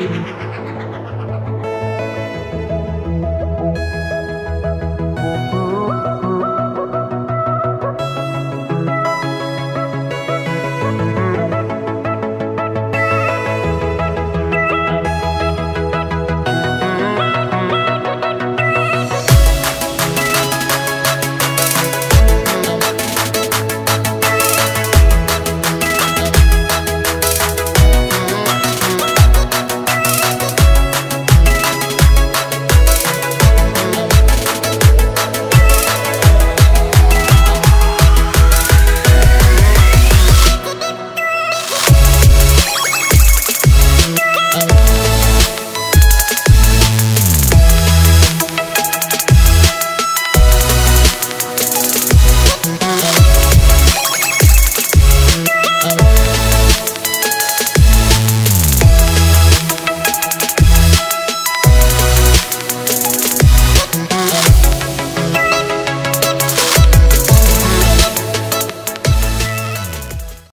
you.